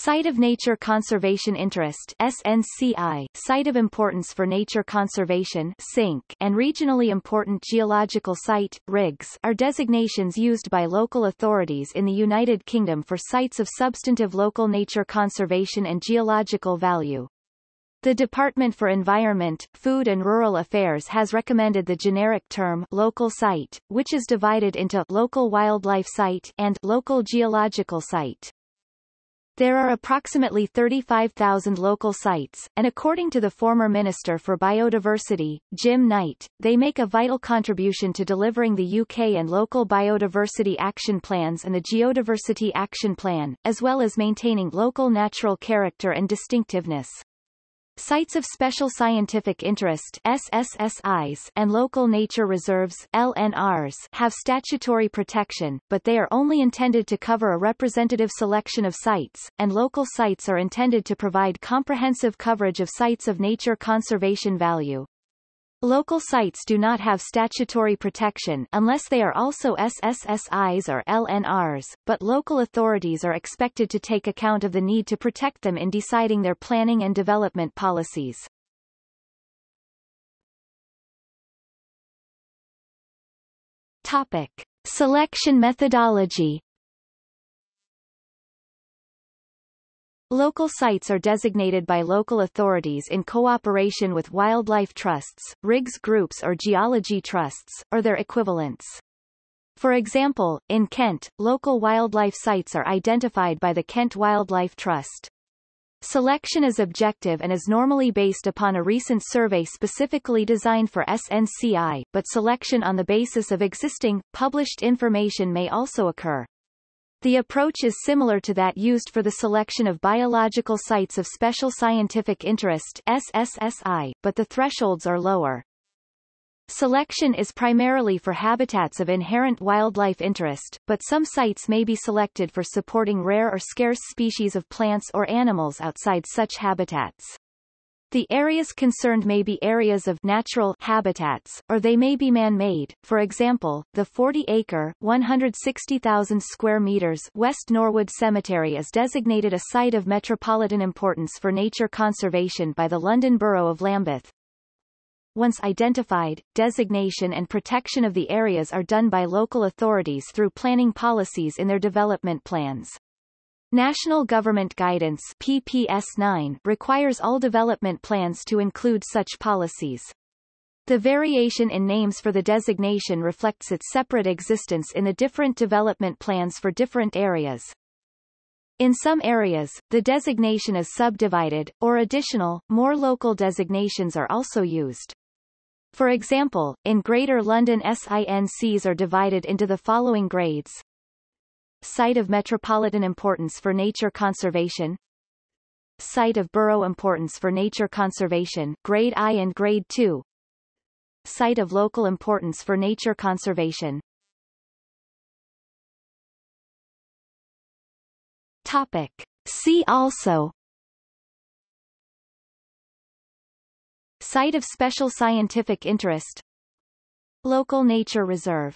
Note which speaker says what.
Speaker 1: Site of Nature Conservation Interest SNCI, Site of Importance for Nature Conservation SINC, and Regionally Important Geological Site RIGS, are designations used by local authorities in the United Kingdom for sites of substantive local nature conservation and geological value. The Department for Environment, Food and Rural Affairs has recommended the generic term local site, which is divided into local wildlife site and local geological site. There are approximately 35,000 local sites, and according to the former Minister for Biodiversity, Jim Knight, they make a vital contribution to delivering the UK and local biodiversity action plans and the Geodiversity Action Plan, as well as maintaining local natural character and distinctiveness. Sites of Special Scientific Interest SSSIs and Local Nature Reserves LNRs have statutory protection, but they are only intended to cover a representative selection of sites, and local sites are intended to provide comprehensive coverage of sites of nature conservation value. Local sites do not have statutory protection unless they are also SSSIs or LNRs, but local authorities are expected to take account of the need to protect them in deciding their planning and development policies. Topic. Selection methodology Local sites are designated by local authorities in cooperation with wildlife trusts, RIGS groups or geology trusts, or their equivalents. For example, in Kent, local wildlife sites are identified by the Kent Wildlife Trust. Selection is objective and is normally based upon a recent survey specifically designed for SNCI, but selection on the basis of existing, published information may also occur. The approach is similar to that used for the selection of biological sites of special scientific interest SSSI, but the thresholds are lower. Selection is primarily for habitats of inherent wildlife interest, but some sites may be selected for supporting rare or scarce species of plants or animals outside such habitats. The areas concerned may be areas of natural habitats, or they may be man-made. For example, the 40-acre (160,000 square meters) West Norwood Cemetery is designated a site of metropolitan importance for nature conservation by the London Borough of Lambeth. Once identified, designation and protection of the areas are done by local authorities through planning policies in their development plans. National Government Guidance PPS 9 requires all development plans to include such policies. The variation in names for the designation reflects its separate existence in the different development plans for different areas. In some areas, the designation is subdivided, or additional, more local designations are also used. For example, in Greater London SINCs are divided into the following grades Site of metropolitan importance for nature conservation Site of borough importance for nature conservation Grade I and Grade II Site of local importance for nature conservation. Topic. See also. Site of special scientific interest. Local nature reserve